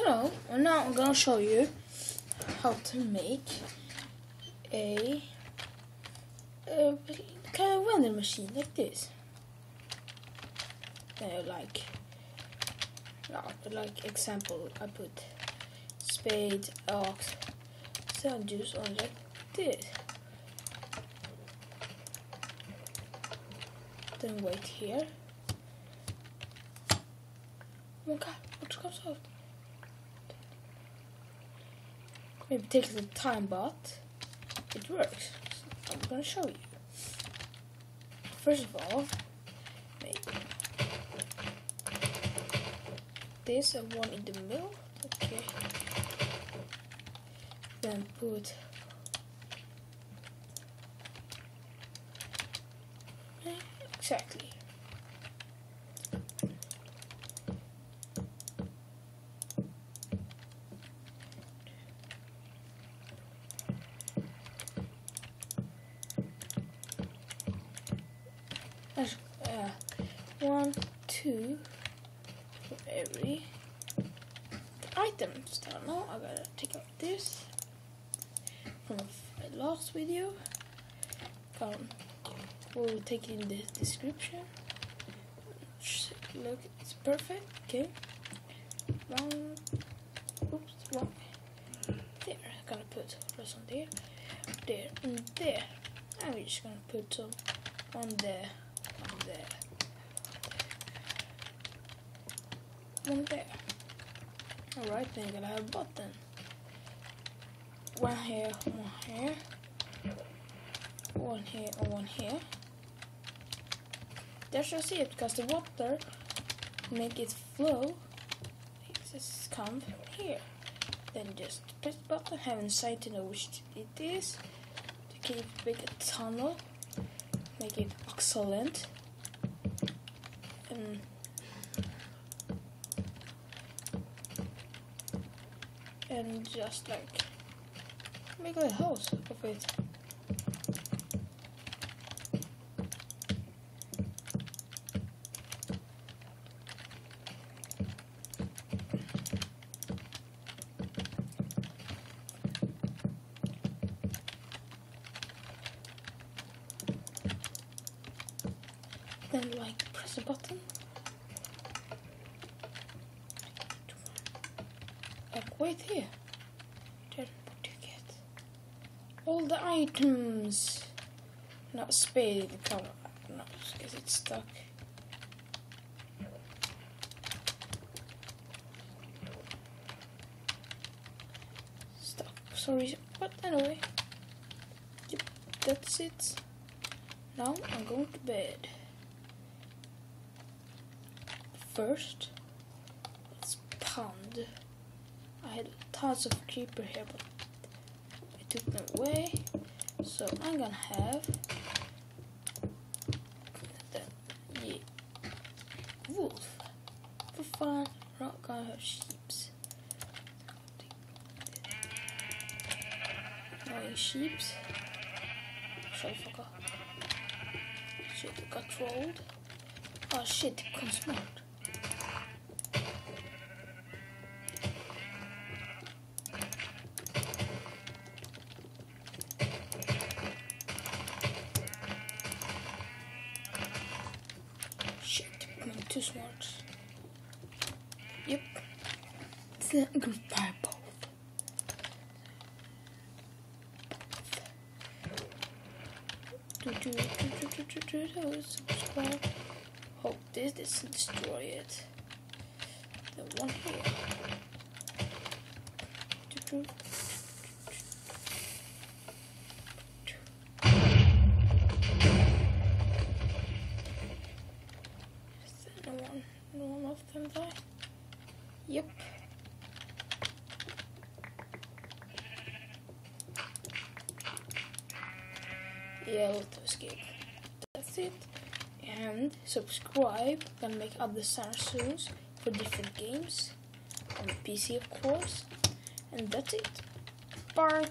Hello, and now I'm gonna show you how to make a, a kind of vending machine like this. Uh, like, no, like example, I put spade, ox, sun juice on like this. Then wait here. Oh my god, what comes out? Maybe takes the time, but it works. So I'm gonna show you. First of all, make this one in the middle. Okay. Then put exactly. Uh, one, two for every item. So now I gotta take out this from my last video. We'll take in the description. Look, it's perfect. Okay. One. Oops, wrong. There. I'm gonna put this on there, there, and there. And we're just gonna put some on there there. One there. Alright, then gonna have a button. One here, one here. One here and one here. There you see it because the water make it flow. Just come here. Then just press the button, have inside to know which it is. To keep make a tunnel. Make it excellent and and just like make a house of it. Like press a button. Like wait here. Then what do you get? All the items. Not spade the cover. No, because it's stuck. Stuck. Sorry, but anyway. Yep, that's it. Now I'm going to bed first. Let's pound. I had tons of creeper here, but I took them away. So I'm gonna have the yeah, wolf. For fun, we're not gonna have sheeps. No sheeps. Sorry, I forgot. Shit, got trolled. Oh shit, it too smart. Yep. So I'm gonna both. Do, do, do, do, do, do, do, do, subscribe. Hope this doesn't destroy it. The one here. Do, do. Of them? Yep. Yeah, let escape. That's it. And subscribe. Gonna make other sound soon for different games on PC, of course. And that's it. Bye.